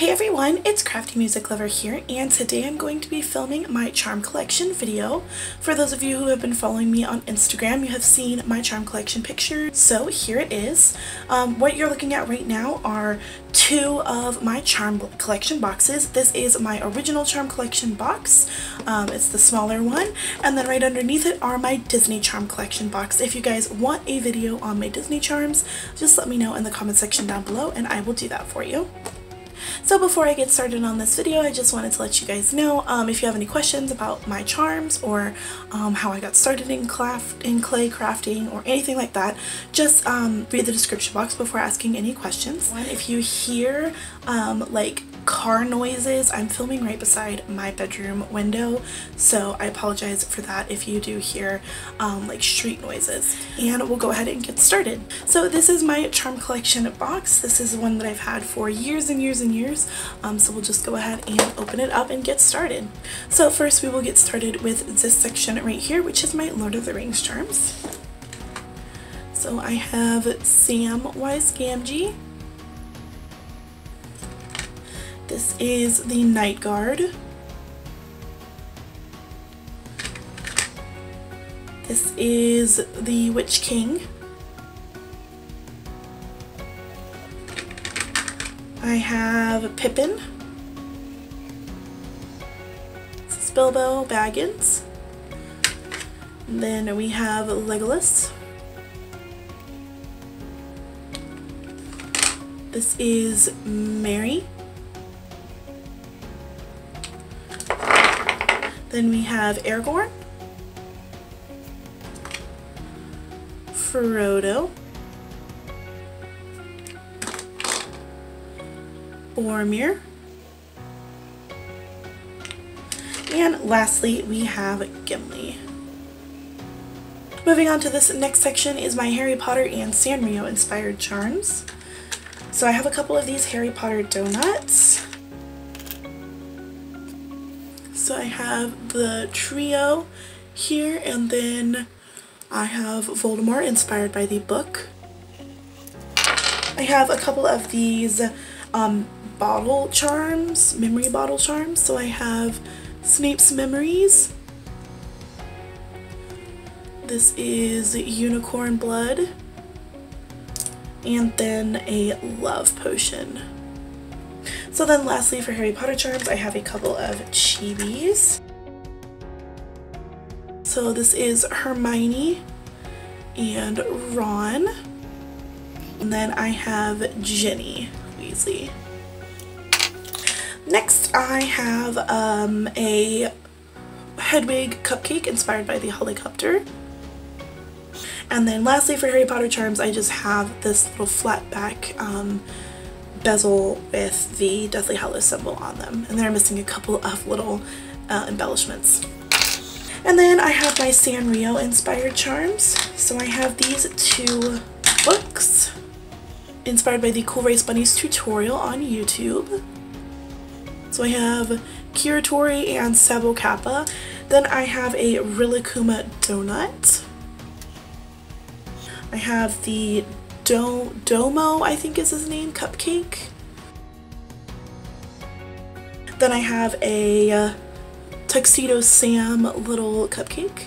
Hey everyone, it's Crafty Music Lover here and today I'm going to be filming my charm collection video. For those of you who have been following me on Instagram, you have seen my charm collection picture. So here it is. Um, what you're looking at right now are two of my charm collection boxes. This is my original charm collection box. Um, it's the smaller one. And then right underneath it are my Disney charm collection box. If you guys want a video on my Disney charms, just let me know in the comment section down below and I will do that for you. So before I get started on this video, I just wanted to let you guys know um, if you have any questions about my charms or um, how I got started in, craft, in clay crafting or anything like that, just um, read the description box before asking any questions. If you hear um, like car noises. I'm filming right beside my bedroom window, so I apologize for that if you do hear um, like street noises. And we'll go ahead and get started. So this is my charm collection box. This is one that I've had for years and years and years. Um, so we'll just go ahead and open it up and get started. So first we will get started with this section right here, which is my Lord of the Rings charms. So I have Samwise Gamgee, This is the Night Guard. This is the Witch King. I have Pippin. This is Bilbo Baggins. And then we have Legolas. This is Merry. Then we have Aragorn, Frodo, Boromir, and lastly we have Gimli. Moving on to this next section is my Harry Potter and Sanrio inspired charms. So I have a couple of these Harry Potter donuts. So I have the trio here and then I have Voldemort inspired by the book. I have a couple of these um, bottle charms, memory bottle charms. So I have Snape's Memories. This is Unicorn Blood. And then a Love Potion. So then lastly for Harry Potter charms, I have a couple of chibis. So this is Hermione and Ron. And then I have Ginny Weasley. Next I have um, a Hedwig cupcake inspired by the Hollycopter. And then lastly for Harry Potter charms I just have this little flat back um, bezel with the Deathly Hallows symbol on them. And then I'm missing a couple of little uh, embellishments. And then I have my Sanrio inspired charms. So I have these two books inspired by the Cool Rice Bunnies tutorial on YouTube. So I have Kiiroitori and Sabo Kappa. Then I have a Rilakkuma donut. I have the do Domo, I think is his name, cupcake. Then I have a uh, Tuxedo Sam little cupcake.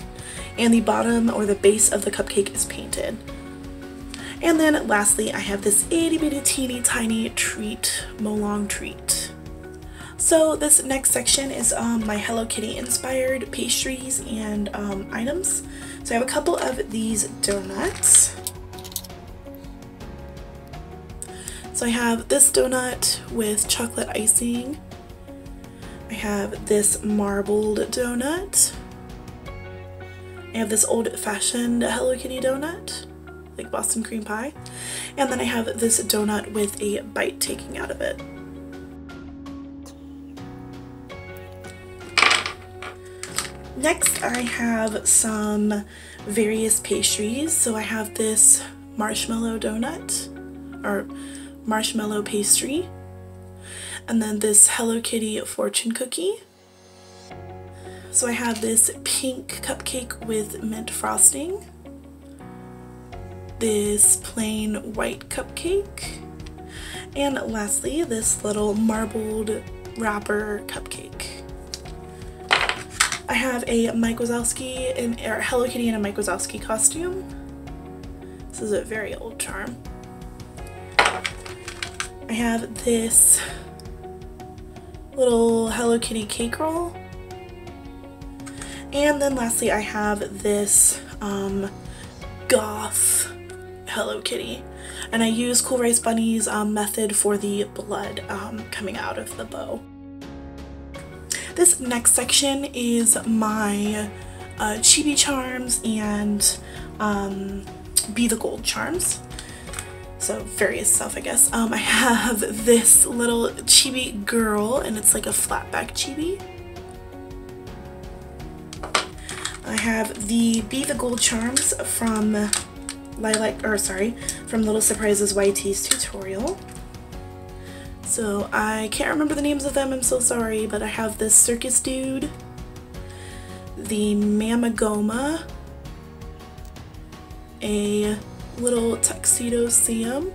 And the bottom or the base of the cupcake is painted. And then lastly, I have this itty bitty teeny tiny treat, Molong treat. So this next section is um, my Hello Kitty inspired pastries and um, items. So I have a couple of these donuts. So I have this donut with chocolate icing. I have this marbled donut. I have this old-fashioned Hello Kitty donut, like Boston cream pie. And then I have this donut with a bite taking out of it. Next I have some various pastries. So I have this marshmallow donut, or marshmallow pastry. And then this Hello Kitty fortune cookie. So I have this pink cupcake with mint frosting. This plain white cupcake. And lastly, this little marbled wrapper cupcake. I have a Mike Wazowski and Hello Kitty in a Mike Wazowski costume. This is a very old charm. I have this little Hello Kitty cake roll. And then lastly I have this um, goth Hello Kitty. And I use Cool Rice Bunny's um, method for the blood um, coming out of the bow. This next section is my uh, Chibi charms and um, Be the Gold charms. So various stuff, I guess. Um, I have this little chibi girl, and it's like a flatback chibi. I have the Be the Gold charms from Lilac, or sorry, from Little Surprises YT's tutorial. So I can't remember the names of them, I'm so sorry, but I have this circus dude, the Mamegoma, a little tuxedo Sam,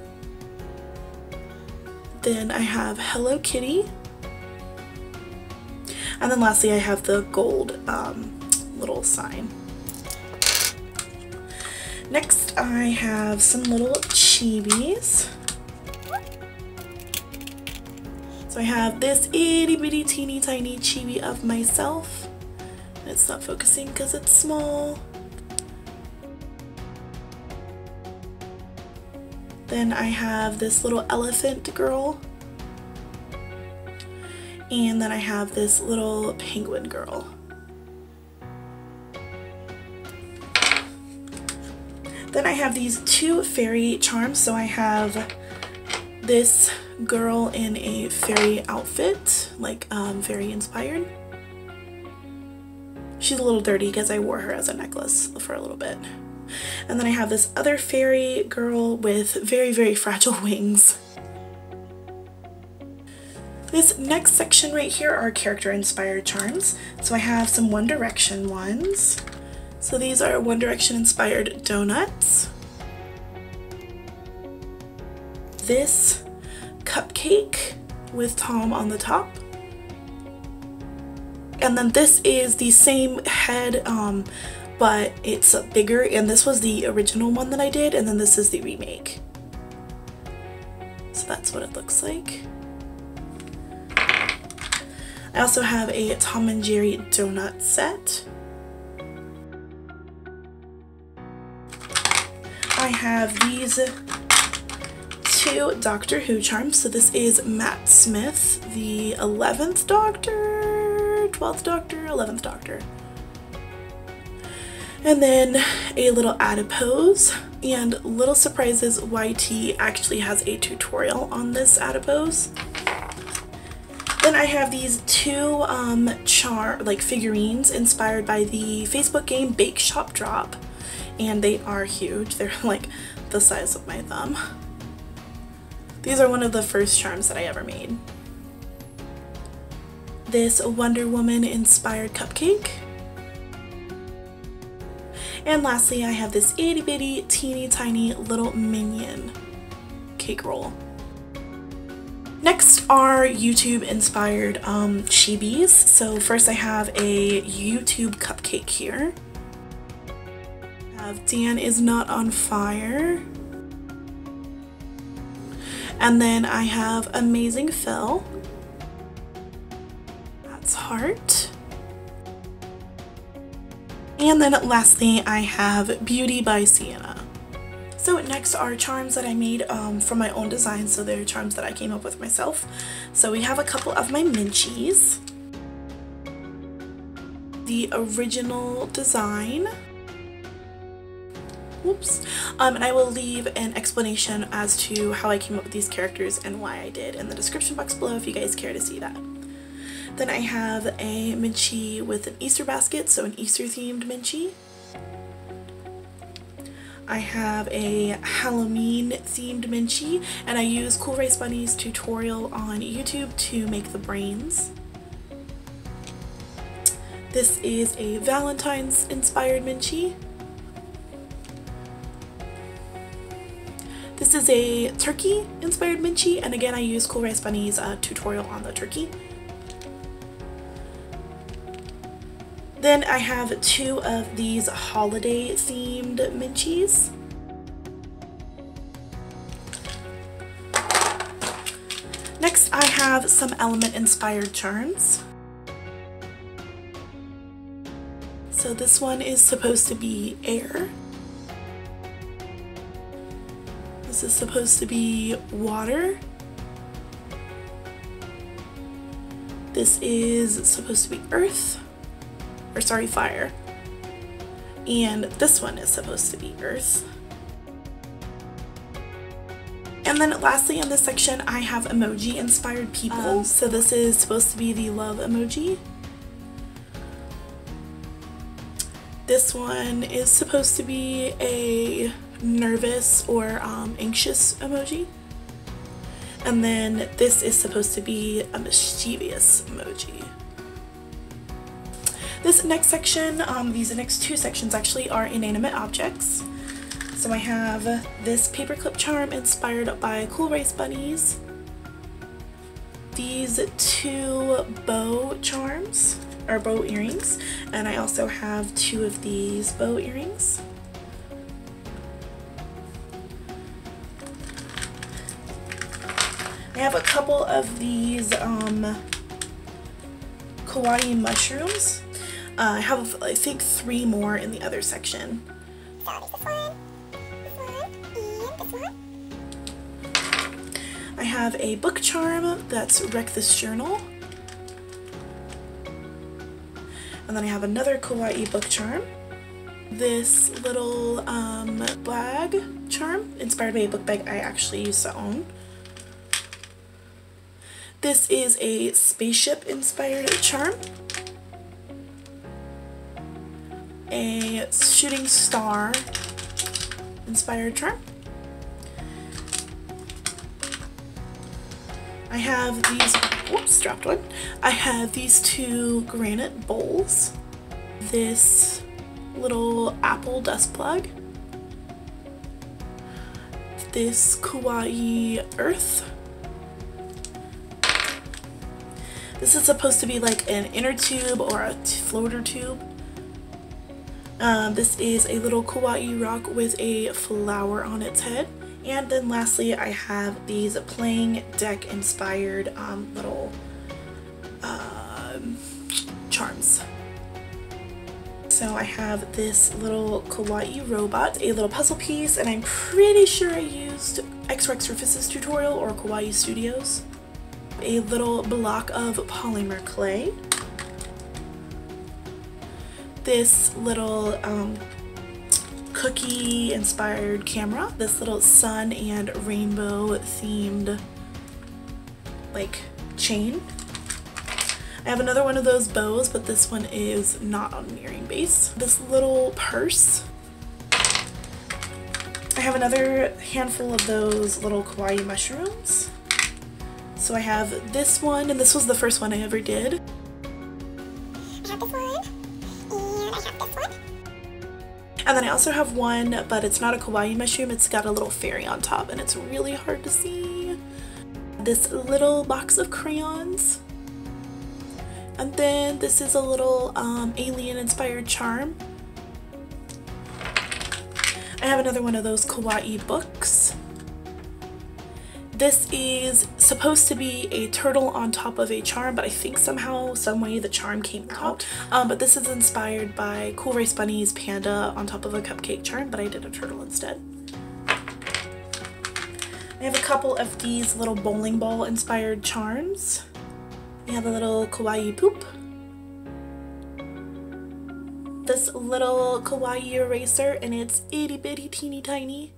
then I have Hello Kitty, and then lastly I have the gold um, little sign. Next I have some little chibis. So I have this itty bitty teeny tiny chibi of myself. It's not focusing because it's small. Then I have this little elephant girl. And then I have this little penguin girl. Then I have these two fairy charms. So I have this girl in a fairy outfit, like um, very inspired. She's a little dirty because I wore her as a necklace for a little bit. And then I have this other fairy girl with very, very fragile wings. This next section right here are character inspired charms. So I have some One Direction ones. So these are One Direction inspired donuts. This cupcake with Tom on the top. And then this is the same head, um, but it's bigger. And this was the original one that I did, and then this is the remake. So that's what it looks like. I also have a Tom and Jerry donut set. I have these two Doctor Who charms. So this is Matt Smith, the 11th Doctor, 12th Doctor, 11th Doctor. And then a little adipose and little surprises YT actually has a tutorial on this adipose. Then I have these two um, char like figurines inspired by the Facebook game Bake Shop Drop and they are huge. They're like the size of my thumb. These are one of the first charms that I ever made. This Wonder Woman inspired cupcake. And lastly, I have this itty bitty teeny tiny little minion cake roll. Next are YouTube inspired um, chibis. So first I have a YouTube cupcake here. I have Dan is not on fire. And then I have Amazing Phil. That's Heart. And then lastly, I have Beauty by Sienna. So next are charms that I made um, from my own design, so they're charms that I came up with myself. So we have a couple of my Minchies. The original design Whoops. Um, and I will leave an explanation as to how I came up with these characters and why I did in the description box below if you guys care to see that. Then I have a Minchie with an Easter basket, so an Easter themed Minchie. I have a Halloween themed Minchie and I use Cool Rice Bunny's tutorial on YouTube to make the brains. This is a Valentine's inspired Minchie. This is a turkey inspired Minchie and again I use Cool Rice Bunny's uh, tutorial on the turkey. Then I have two of these holiday themed Minchies. Next I have some element inspired charms. So this one is supposed to be air. This is supposed to be water. This is supposed to be earth, or sorry, fire. And this one is supposed to be earth. And then lastly in this section, I have emoji inspired people. Um, so this is supposed to be the love emoji. This one is supposed to be a nervous or um, anxious emoji. And then this is supposed to be a mischievous emoji. This next section, um, these next two sections actually are inanimate objects. So I have this paperclip charm inspired by Cool Rice Bunnies. These two bow charms or bow earrings and I also have two of these bow earrings. I have a couple of these um, kawaii mushrooms. Uh, I have I think three more in the other section. I have a book charm that's Wreck This Journal. And then I have another kawaii book charm. This little um, bag charm, inspired by a book bag I actually used to own. This is a spaceship inspired charm. A shooting star inspired charm. I have these whoops, dropped one. I have these two granite bowls, this little apple dust plug, this kawaii earth. This is supposed to be like an inner tube or a floater tube. Um, this is a little kawaii rock with a flower on its head. And then lastly, I have these playing deck inspired um, little uh, charms. So I have this little kawaii robot, a little puzzle piece, and I'm pretty sure I used X-Rex Rufus's tutorial or Kawaii Studios. A little block of polymer clay. This little um, cookie inspired camera. This little sun and rainbow themed like chain. I have another one of those bows, but this one is not on an earring base. This little purse. I have another handful of those little kawaii mushrooms. So I have this one, and this was the first one I ever did. And then I also have one, but it's not a kawaii mushroom, it's got a little fairy on top and it's really hard to see. This little box of crayons. And then this is a little um, alien inspired charm. I have another one of those kawaii books. This is supposed to be a turtle on top of a charm, but I think somehow, some way the charm came out. Um, but this is inspired by Cool Rice Bunny's panda on top of a cupcake charm, but I did a turtle instead. I have a couple of these little bowling ball inspired charms. We have a little kawaii poop. This little kawaii eraser and it's itty bitty teeny tiny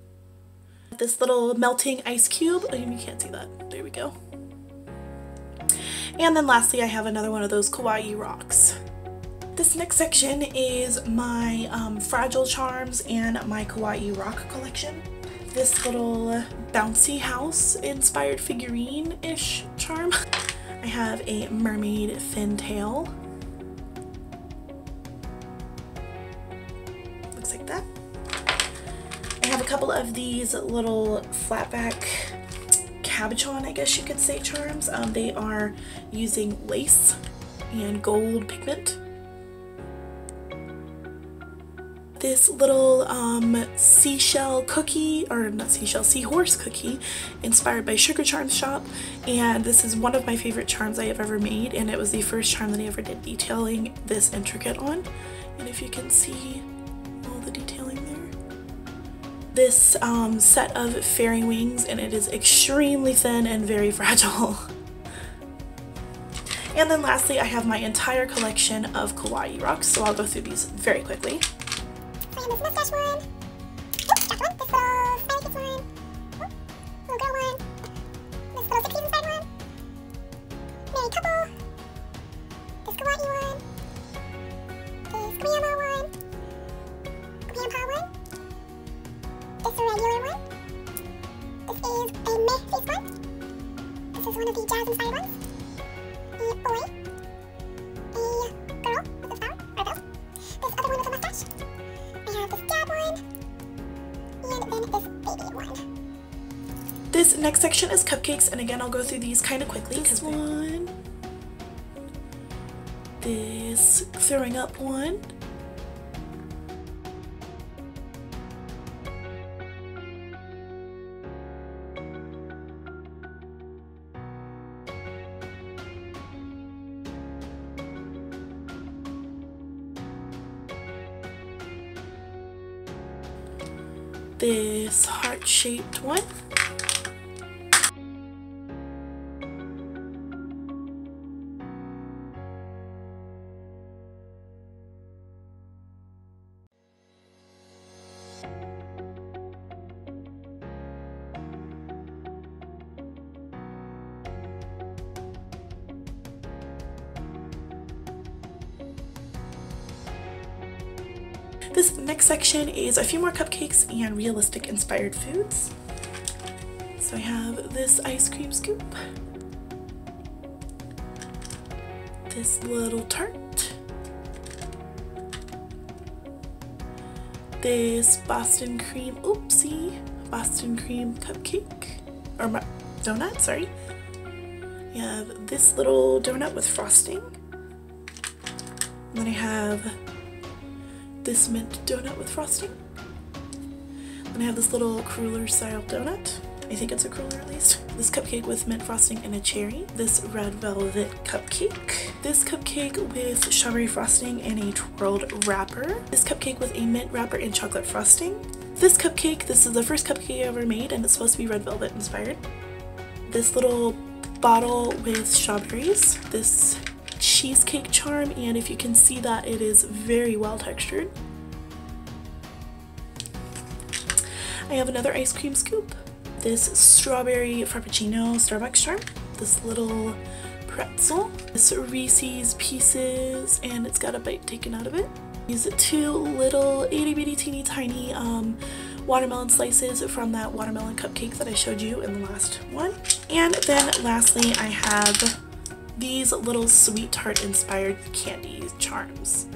this little melting ice cube. Oh, you can't see that. There we go. And then lastly, I have another one of those kawaii rocks. This next section is my um, Fragile Charms and my Kawaii Rock collection. This little bouncy house inspired figurine-ish charm. I have a mermaid fin tail. Looks like that. Have a couple of these little flatback cabochon, I guess you could say, charms. Um, they are using lace and gold pigment. This little um, seashell cookie, or not seashell, seahorse cookie, inspired by Sugar Charms Shop. And this is one of my favorite charms I have ever made, and it was the first charm that I ever did detailing this intricate on. And if you can see This um, set of fairy wings, and it is extremely thin and very fragile. And then lastly, I have my entire collection of kawaii rocks, so I'll go through these very quickly. This one. This one. This kawaii one. A face one. This is one of the jazz inspired ones. A boy. A girl with a flower. Or girl. This other one with a mustache. I have this one, and then this baby one. This next section is cupcakes, and again, I'll go through these kind of quickly. This one, this throwing up one, this heart-shaped one, section is a few more cupcakes and realistic inspired foods. So I have this ice cream scoop, this little tart, this Boston cream, oopsie, Boston cream cupcake, or donut, sorry. I have this little donut with frosting. And then I have this mint donut with frosting. Then I have this little cruller style donut. I think it's a cruller at least. This cupcake with mint frosting and a cherry. This red velvet cupcake. This cupcake with strawberry frosting and a twirled wrapper. This cupcake with a mint wrapper and chocolate frosting. This cupcake, this is the first cupcake I ever made and it's supposed to be red velvet inspired. This little bottle with strawberries. This cheesecake charm and if you can see that it is very well textured. I have another ice cream scoop. This strawberry frappuccino Starbucks charm. This little pretzel. This Reese's Pieces and it's got a bite taken out of it. These two little itty bitty teeny tiny um, watermelon slices from that watermelon cupcake that I showed you in the last one. And then lastly I have these little sweet tart inspired candy charms.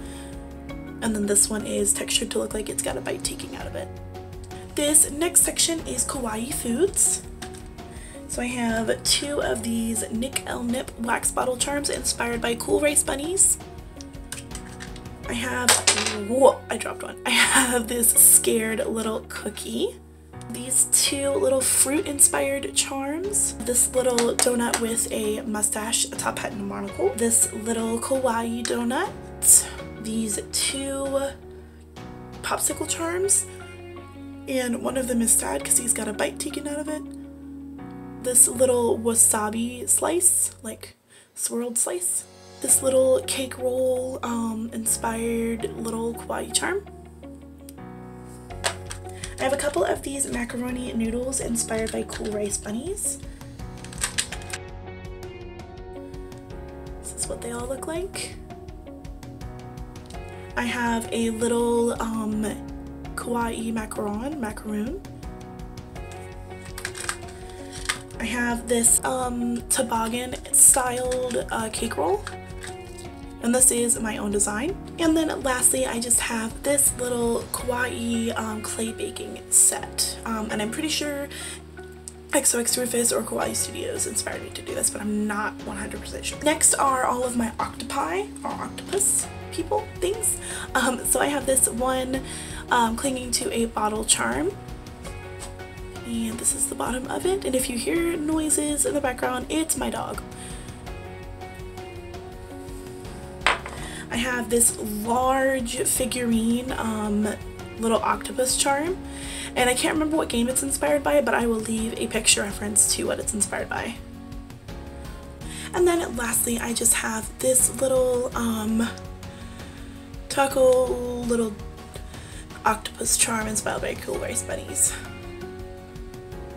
And then this one is textured to look like it's got a bite taking out of it. This next section is kawaii foods. So I have two of these Nik-L-Nip wax bottle charms inspired by Cool Rice Bunnies. I have, whoa, I dropped one. I have this scared little cookie. These two little fruit inspired charms. This little donut with a mustache, a top hat, and a monocle. This little kawaii donut. These two popsicle charms. And one of them is sad because he's got a bite taken out of it. This little wasabi slice, like swirled slice. This little cake roll um, inspired little kawaii charm. I have a couple of these macaroni noodles inspired by Cool Rice Bunnies. This is what they all look like. I have a little um, kawaii macaron, macaroon. I have this um, toboggan styled uh, cake roll. And this is my own design. And then lastly, I just have this little kawaii um, clay baking set. Um, and I'm pretty sure XOX Rufus or Kawaii Studios inspired me to do this, but I'm not 100% sure. Next are all of my octopi, or octopus people, things. Um, so I have this one um, clinging to a bottle charm. And this is the bottom of it. And if you hear noises in the background, it's my dog. I have this large figurine um, little octopus charm and I can't remember what game it's inspired by but I will leave a picture reference to what it's inspired by. And then lastly I just have this little um, taco little octopus charm inspired by Cool Rice Bunnies.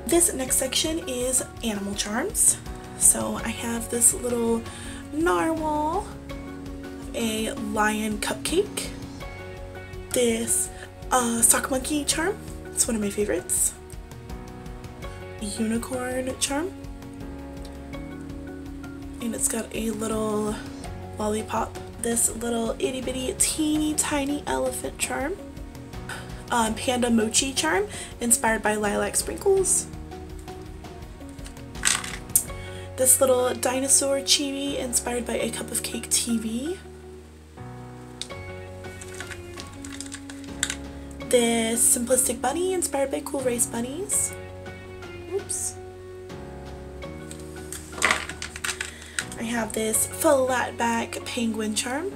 This next section is animal charms. So I have this little narwhal a lion cupcake, this uh, sock monkey charm, it's one of my favorites, unicorn charm, and it's got a little lollipop, this little itty bitty teeny tiny elephant charm, um, panda mochi charm inspired by lilac sprinkles, this little dinosaur chibi inspired by a cup of cake TV, this simplistic bunny inspired by Cool Rice Bunnies. Oops. I have this flat back penguin charm.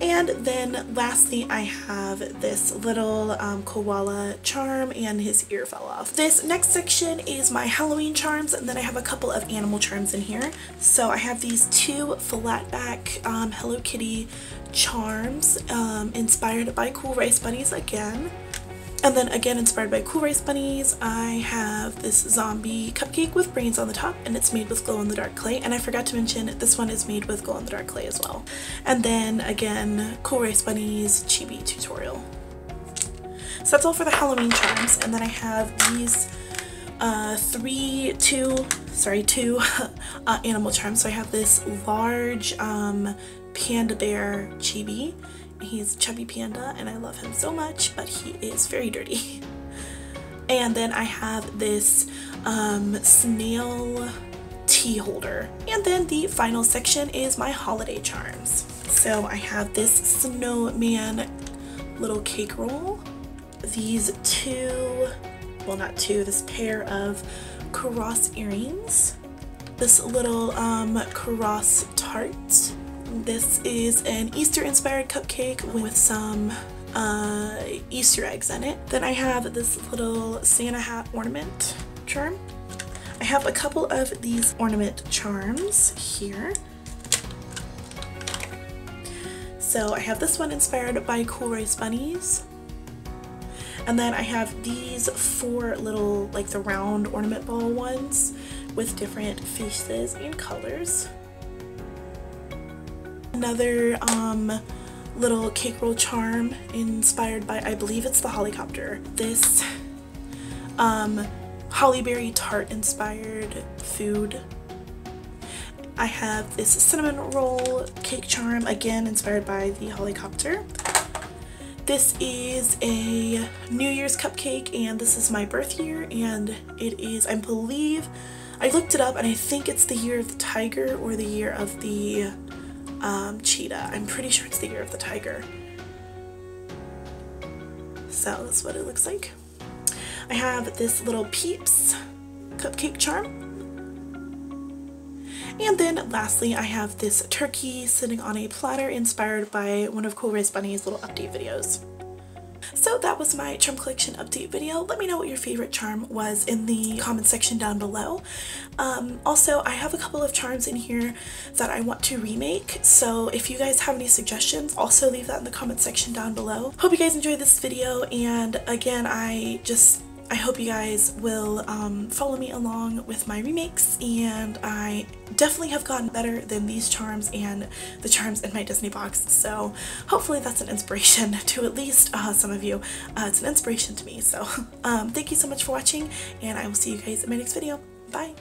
And then lastly I have this little um, koala charm and his ear fell off. This next section is my Halloween charms and then I have a couple of animal charms in here. So I have these two flat back um, Hello Kitty charms um, inspired by Cool Rice Bunnies again. And then again inspired by Cool Rice Bunnies, I have this zombie cupcake with brains on the top and it's made with glow-in-the-dark clay. And I forgot to mention this one is made with glow-in-the-dark clay as well. And then again, Cool Rice Bunnies Chibi tutorial. So that's all for the Halloween charms. And then I have these uh, three, two, sorry, two uh, animal charms. So I have this large um, panda bear chibi He's chubby panda and I love him so much, but he is very dirty. And then I have this um, snail tea holder. And then the final section is my holiday charms. So I have this snowman little cake roll, these two, well not two, this pair of cross earrings, this little um, cross tart, this is an Easter inspired cupcake with some uh, Easter eggs in it. Then I have this little Santa hat ornament charm. I have a couple of these ornament charms here. So I have this one inspired by Cool Rice Bunnies. And then I have these four little, like the round ornament ball ones with different faces and colors another um, little cake roll charm inspired by, I believe it's the Hollycopter. This um, hollyberry tart inspired food. I have this cinnamon roll cake charm, again inspired by the Hollycopter. This is a New Year's cupcake and this is my birth year and it is, I believe, I looked it up and I think it's the year of the tiger or the year of the um, cheetah. I'm pretty sure it's the year of the tiger. So that's what it looks like. I have this little Peeps cupcake charm. And then lastly, I have this turkey sitting on a platter inspired by one of Cool Rice Bunny's little update videos. So that was my charm collection update video. Let me know what your favorite charm was in the comment section down below. Um, also, I have a couple of charms in here that I want to remake. So if you guys have any suggestions, also leave that in the comment section down below. Hope you guys enjoyed this video. And again, I just I hope you guys will um, follow me along with my remakes and I definitely have gotten better than these charms and the charms in my Disney box so hopefully that's an inspiration to at least uh, some of you. Uh, it's an inspiration to me so um, thank you so much for watching and I will see you guys in my next video. Bye!